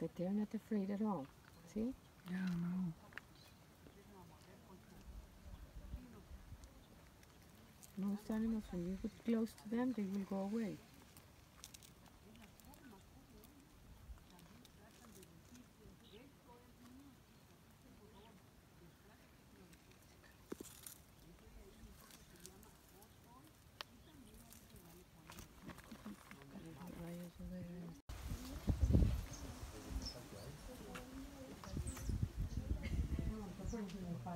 But they're not afraid at all. See? Yeah, no. Most animals, when you get close to them, they will go away.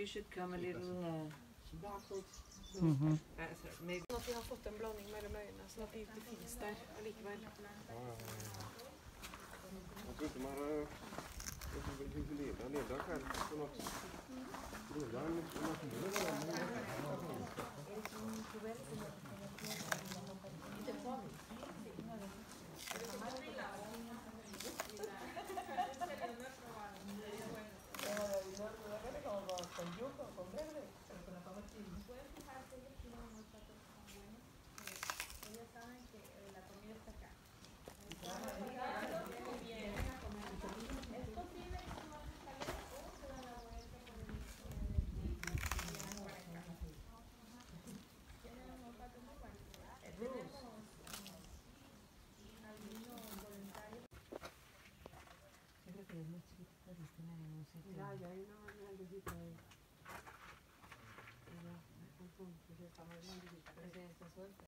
you should come a little uh, Mm -hmm. Sånn at vi har fått en blanding mellom øynene, sånn at det fins der allikevel. 嗯，就是他们用的这些，就是。